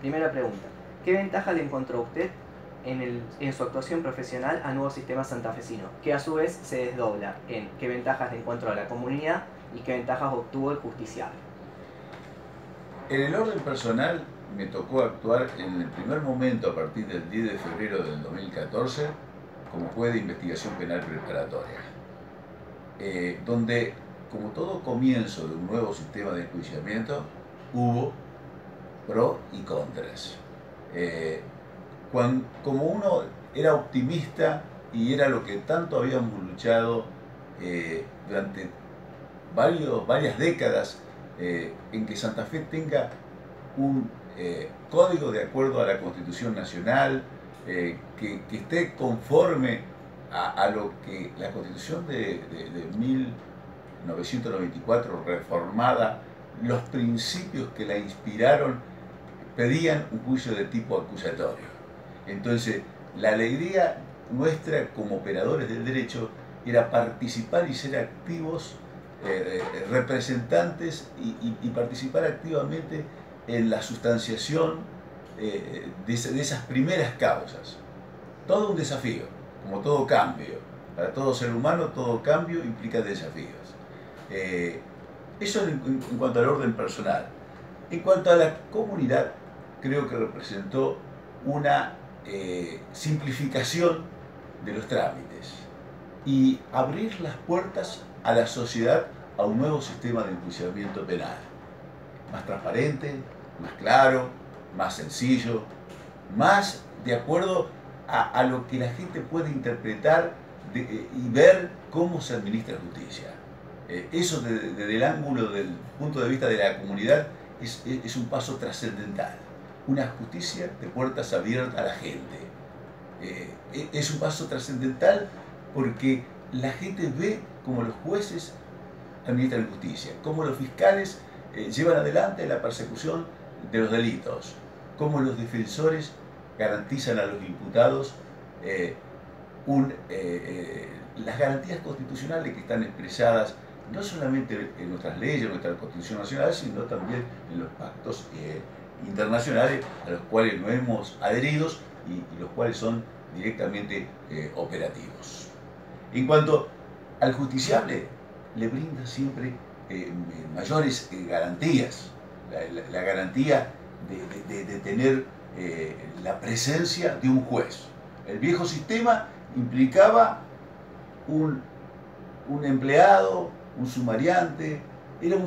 Primera pregunta. ¿Qué ventaja le encontró usted en, su actuación profesional a Nuevo Sistema Santafesino? Que a su vez se desdobla en qué ventajas le encontró a la comunidad y qué ventajas obtuvo el justiciable. En el orden personal me tocó actuar en el primer momento a partir del 10 de febrero del 2014 como juez de investigación penal preparatoria, eh, donde como todo comienzo de un nuevo sistema de enjuiciamiento hubo pro y contras. Eh, como uno era optimista y era lo que tanto habíamos luchado eh, durante varias décadas en que Santa Fe tenga un eh, código de acuerdo a la Constitución Nacional, eh, que, esté conforme a, lo que la Constitución de, 1994 reformada, los principios que la inspiraron pedían un juicio de tipo acusatorio. Entonces, la alegría nuestra como operadores del derecho era participar y ser activos, eh, representantes y participar activamente en la sustanciación eh, de, esas primeras causas. Todo un desafío, como todo cambio. Para todo ser humano, todo cambio implica desafíos. Eh, eso en, cuanto al orden personal. En cuanto a la comunidad, creo que representó una eh, simplificación de los trámites y abrir las puertas a la sociedad a un nuevo sistema de enjuiciamiento penal, más transparente, más claro, más sencillo, más de acuerdo a, lo que la gente puede interpretar eh, y ver cómo se administra justicia. Eh, eso desde, el ángulo, del punto de vista de la comunidad, es, un paso trascendental. Una justicia de puertas abiertas a la gente. Eh, e, es un paso trascendental porque la gente ve cómo los jueces administran justicia, cómo los fiscales llevan adelante la persecución de los delitos, cómo los defensores garantizan a los imputados eh, eh, eh, las garantías constitucionales que están expresadas no solamente en nuestras leyes, en nuestra Constitución Nacional, sino también en los pactos internacionales a los cuales nos hemos adherido y, los cuales son directamente operativos. En cuanto al justiciable, le brinda siempre mayores garantías la, garantía de, tener eh, la presencia de un juez. El viejo sistema implicaba un, un empleado, un sumariante, era un